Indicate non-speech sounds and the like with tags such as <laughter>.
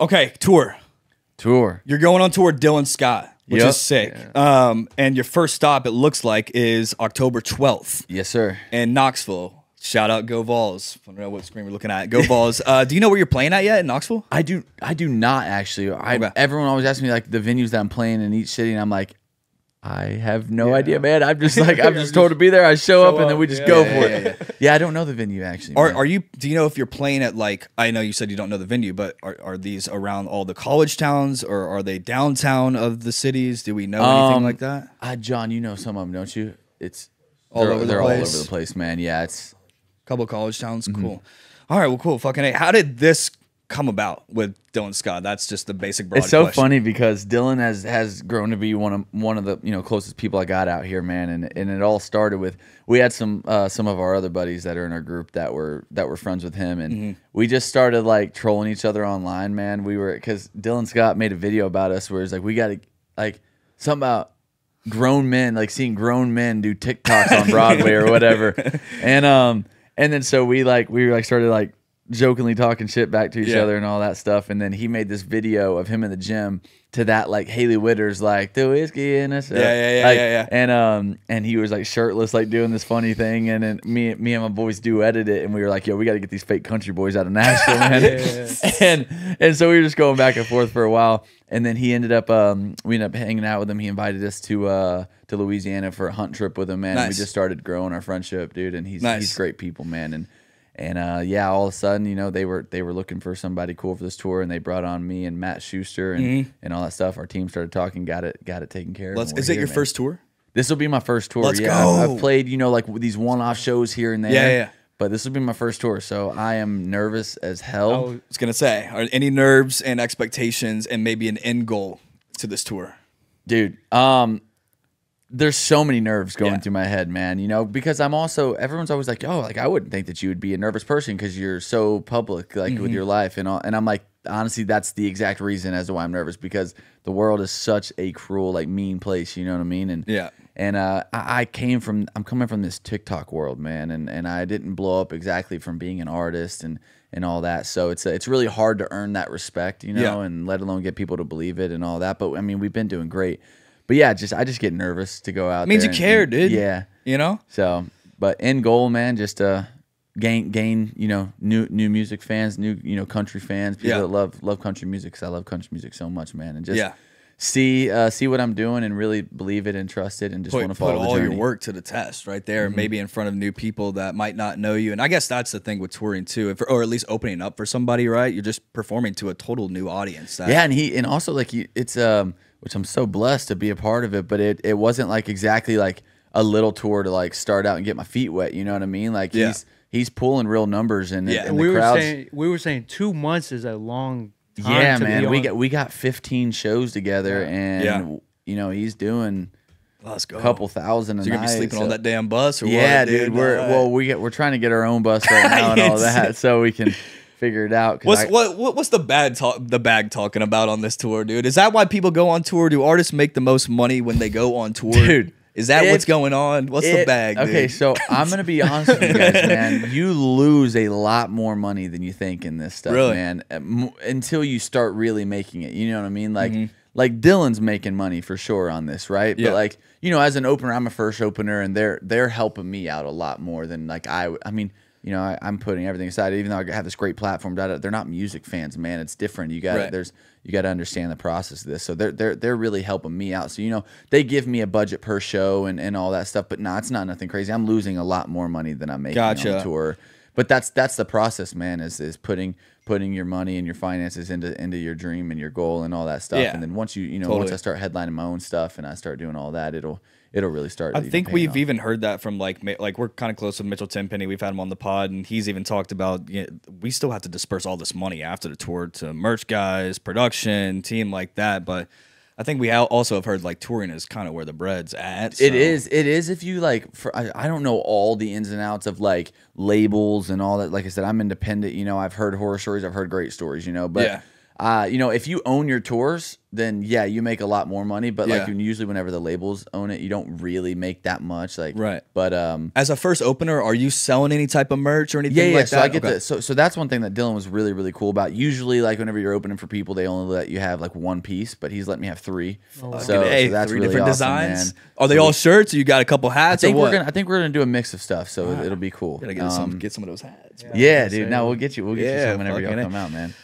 Okay, tour. Tour. You're going on tour with Dylan Scott, which Yep. is sick. Um, and your first stop, it looks like, is October 12th Yes, sir. in Knoxville. Shout out Go Vols. I don't know what screen we're looking at. Go Vols. Uh, do you know where you're playing at yet in Knoxville? I do. I do not actually. I Okay. everyone always asks me like the venues that I'm playing in each city, and I'm like, I have no idea, man. I'm just like <laughs> I'm just told to be there. I show, up, and then we just go for it. <laughs> Yeah, I don't know the venue actually. Are, are you? Do you know if you're playing at like? I know you said you don't know the venue, but are, are these around all the college towns, or are they downtown of the cities? Do we know anything Um, like that? Uh, John, you know some of them, don't you? It's All they're, over the they're all over the place, man. Yeah, it's a couple of college towns. Mm-hmm. Cool. All right. Well, cool. Fucking. A. How did this come about with Dylan Scott? That's just the basic. Broad it's so question. funny because Dylan has has grown to be one of one of the you know closest people I got out here, man. And and it all started with we had some uh, some of our other buddies that are in our group that were that were friends with him, and Mm-hmm. we just started like trolling each other online, man. We were because Dylan Scott made a video about us where it's like we got to like something about grown men like seeing grown men do TikToks on <laughs> Broadway or whatever, <laughs> and um and then so we like we like started like jokingly talking shit back to each Yeah. other and all that stuff. And then he made this video of him in the gym to that like Hailey Whitters like the whiskey in us. Yeah, yeah, yeah, like, yeah, yeah. And um and he was like shirtless, like doing this funny thing. And then me me and my boys do edit it, and we were like, yo, we got to get these fake country boys out of Nashville, <laughs> man. <laughs> and and so we were just going back and forth for a while. And then he ended up um we ended up hanging out with him. He invited us to uh to Louisiana for a hunt trip with him, man. And Nice. we just started growing our friendship, dude. And he's Nice. he's great people, man. And and uh, yeah, all of a sudden, you know, they were they were looking for somebody cool for this tour, and they brought on me and Matt Schuster and, and all that stuff. Our team started talking, got it got it taken care of. Mm-hmm. Let's, and we're is it here, your man. first tour? This will be my first tour. Let's yeah, I've- go. I've played, you know, like these one-off shows here and there. Yeah, yeah. But this will be my first tour, so I am nervous as hell. I was gonna say, are any nerves and expectations, and maybe an end goal to this tour? dude um there's so many nerves going Yeah. through my head man you know because i'm also everyone's always like oh like i wouldn't think that you would be a nervous person because you're so public like Mm-hmm. with your life and all and i'm like honestly that's the exact reason as to why i'm nervous because the world is such a cruel like mean place you know what i mean and Yeah. and uh, I, I came from I'm coming from this TikTok world, man, and, and I didn't blow up exactly from being an artist and, and all that. So it's it's really hard to earn that respect, you know, Yeah. and let alone get people to believe it and all that. But I mean, we've been doing great. But yeah, just I just get nervous to go out. It means you and- care, and- dude. Yeah. You know, So, but end goal, man, just uh gain gain you know new new music fans, new you know country fans, people Yeah. that love love country music. Cause I love country music so much, man, and just Yeah. see uh see what I'm doing and really believe it and trust it and just want to put follow the all your work to the test right there, maybe in front of new people that might not know you. And I guess that's the thing with touring too, if, or at least opening up for somebody, right? You're just performing to a total new audience. That, Yeah, and he and also like you, it's um which I'm so blessed to be a part of it, but it it wasn't like exactly like a little tour to like start out and get my feet wet. You know what I mean? Like Yeah. he's he's pulling real numbers and, Yeah. and we the were saying we were saying two months is a long time. yeah, to man, be we on- got we got 15 shows together, and Yeah. you know he's doing let's go. a couple thousand a So you're gonna be sleeping so- on that damn bus, or Yeah, what, dude. We're All right. well, we get we're trying to get our own bus right <laughs> now and all that, so we can <laughs> figure it out. What's I- what, what what's the bad talk the bag talking about on this tour, dude? Is that why people go on tour? Do artists make the most money when they go on tour? <laughs> Dude, is that what's going on? What's the It- bag? Okay, dude? so I'm gonna be honest with you guys, man. <laughs> You lose a lot more money than you think in this stuff, Really? man. uh, Until you start really making it. You know what I mean? Like, Mm-hmm. like Dylan's making money for sure on this, right? Yeah. But like, you know, as an opener, I'm a first opener, and they're they're helping me out a lot more than like I. I mean. You know, I, I'm putting everything aside. Even though I have this great platform, da- da, they're not music fans, man. It's different. You got Right. there's you got to understand the process of this. So they're they're they're really helping me out. So you know, they give me a budget per show and, and all that stuff. But no, it's not nothing crazy. I'm losing a lot more money than I'm making on Gotcha. the tour. But that's that's the process, man. Is is putting putting your money and your finances into into your dream and your goal and all that stuff. Yeah. And then once you you know once I start headlining my own stuff and I start doing all that, it'll it'll really start. I think we've off. even heard that from like like we're kind of close with Mitchell Tenpenny. We've had him on the pod, and he's even talked about you know, we still have to disperse all this money after the tour to merch guys, production, team like that. But I think we also have heard like touring is kind of where the bread's at. It so- is. It is. If you like, for I, I don't know all the ins and outs of like labels and all that. Like I said, I'm independent. You know, I've heard horror stories. I've heard great stories. You know, but Yeah. Uh, you know, if you own your tours, then yeah, you make a lot more money. But like Yeah. usually, whenever the labels own it, you don't really make that much. Like Right. But um, As a first opener, are you selling any type of merch or anything yeah, yeah. like so that? I get Okay. the so so that's one thing that Dylan was really really cool about. Usually, like whenever you're opening for people, they only let you have like one piece, but he's let me have three. wow. so, hey, so that's three really different awesome, designs. man. Are they all shirts? Or you got a couple I hats? think or we're gonna I think we're gonna do a mix of stuff, so it'll be cool. Gotta get some, Um, get some of those hats. man. yeah, dude. Now we'll get you. We'll get Yeah, you some whenever y'all come out, man.